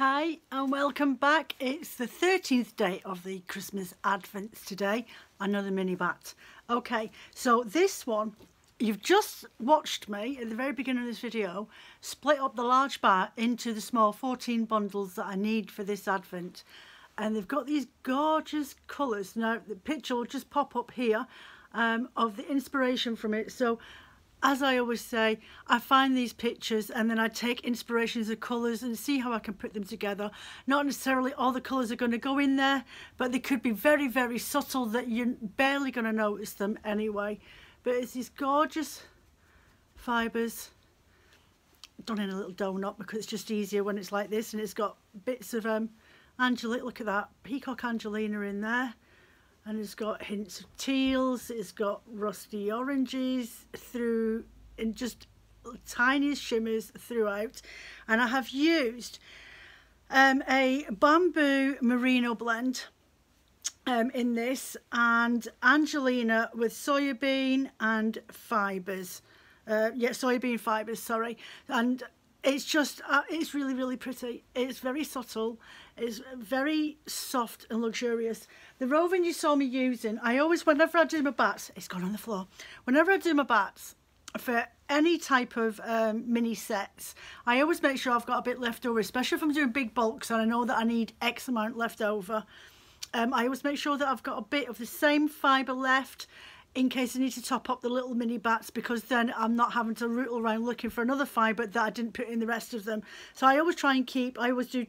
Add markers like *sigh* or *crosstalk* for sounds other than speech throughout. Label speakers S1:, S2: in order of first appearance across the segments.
S1: Hi and welcome back. It's the 13th day of the Christmas Advents today. Another mini bat. Okay, so this one, you've just watched me at the very beginning of this video split up the large bat into the small 14 bundles that I need for this Advent. And they've got these gorgeous colours. Now the picture will just pop up here um, of the inspiration from it. So as I always say, I find these pictures and then I take inspirations of colours and see how I can put them together. Not necessarily all the colours are going to go in there, but they could be very, very subtle that you're barely going to notice them anyway. But it's these gorgeous fibres done in a little donut because it's just easier when it's like this and it's got bits of um, look at that, Peacock Angelina in there and it's got hints of teals it's got rusty oranges through and just tiniest shimmers throughout. And I have used um, a bamboo merino blend um, in this and Angelina with soybean and fibres uh, yeah soybean fibres sorry. And it's just uh, it's really really pretty. It's very subtle. It's very soft and luxurious. The roving you saw me using I always whenever I do my bats it's gone on the floor. Whenever I do my bats for any type of um, mini sets I always make sure I've got a bit left over especially if I'm doing big bulks and I know that I need X amount left over. Um, I always make sure that I've got a bit of the same fibre left in case I need to top up the little mini bats because then I'm not having to root around looking for another fibre that I didn't put in the rest of them. So I always try and keep, I always do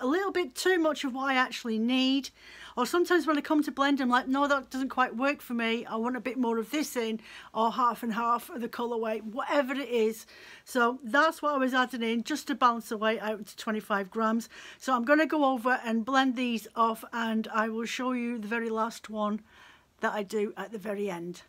S1: a little bit too much of what I actually need. Or sometimes when I come to blend I'm like no that doesn't quite work for me. I want a bit more of this in or half and half of the colourway whatever it is. So that's what I was adding in just to balance the weight out to 25 grams. So I'm going to go over and blend these off and I will show you the very last one that I do at the very end.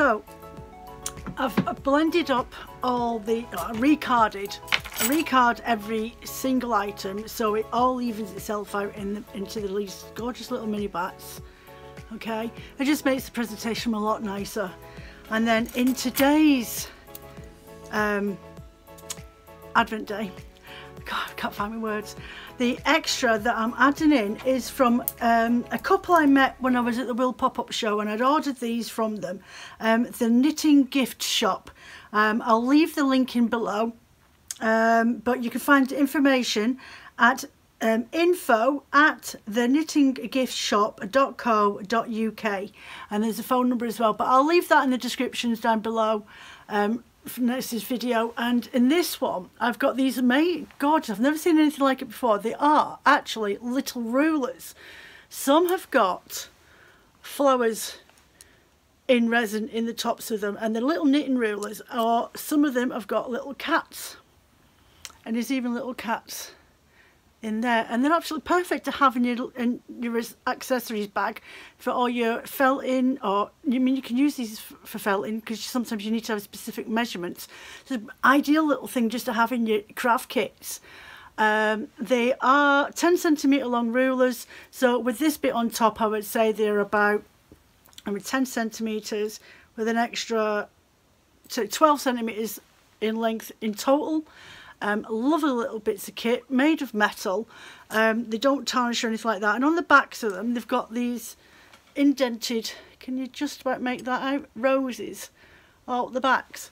S1: So I've blended up all the, uh, recarded, I recard every single item so it all evens itself out in the, into these gorgeous little mini bats. Okay, it just makes the presentation a lot nicer. And then in today's um, Advent Day, God, I can't find my words. The extra that I'm adding in is from um, a couple I met when I was at the Will Pop-Up Show and I'd ordered these from them. Um, the Knitting Gift Shop. Um, I'll leave the link in below. Um, but you can find information at um, info at the knittinggiftshop.co.uk and there's a phone number as well but I'll leave that in the descriptions down below um, from next video and in this one I've got these amazing gorgeous I've never seen anything like it before. They are actually little rulers. Some have got flowers in resin in the tops of them and the little knitting rulers or some of them have got little cats and there's even little cats in there. And they're absolutely perfect to have in your in your accessories bag for all your felting or you mean you can use these for felting because sometimes you need to have specific measurements. So ideal little thing just to have in your craft kits um, they are 10 centimeter long rulers. So with this bit on top I would say they're about I mean 10 centimeters with an extra so 12 centimeters in length in total um, lovely little bits of kit made of metal. Um, they don't tarnish or anything like that. And on the backs of them, they've got these indented, can you just about make that out? Roses out the backs.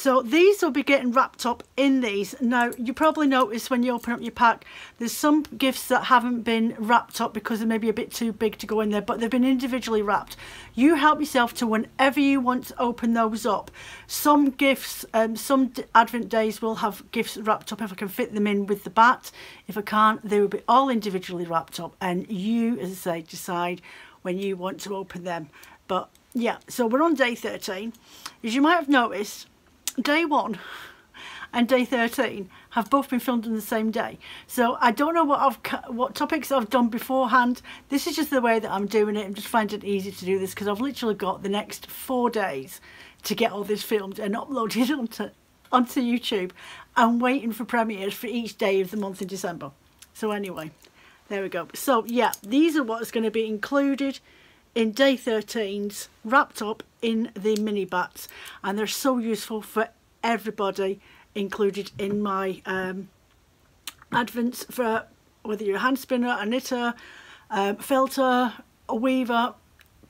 S1: So these will be getting wrapped up in these. Now, you probably notice when you open up your pack, there's some gifts that haven't been wrapped up because they're maybe a bit too big to go in there, but they've been individually wrapped. You help yourself to whenever you want to open those up. Some gifts, um, some Advent days will have gifts wrapped up if I can fit them in with the bat. If I can't, they will be all individually wrapped up and you, as I say, decide when you want to open them. But yeah, so we're on day 13. As you might have noticed, day one and day 13 have both been filmed on the same day. So I don't know what I've what topics I've done beforehand. This is just the way that I'm doing it. I'm just finding it easy to do this because I've literally got the next four days to get all this filmed and uploaded *laughs* onto onto YouTube. I'm waiting for premieres for each day of the month in December. So anyway there we go. So yeah these are what's going to be included in day 13's wrapped up in the mini bats and they're so useful for everybody included in my um, advents for whether you're a hand spinner, a knitter, um, felter, a weaver,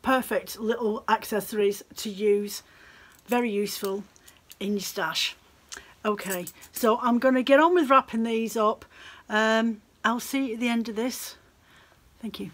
S1: perfect little accessories to use, very useful in your stash. Okay, so I'm going to get on with wrapping these up. Um, I'll see you at the end of this. Thank you.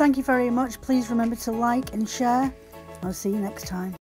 S1: Thank you very much. Please remember to like and share. I'll see you next time.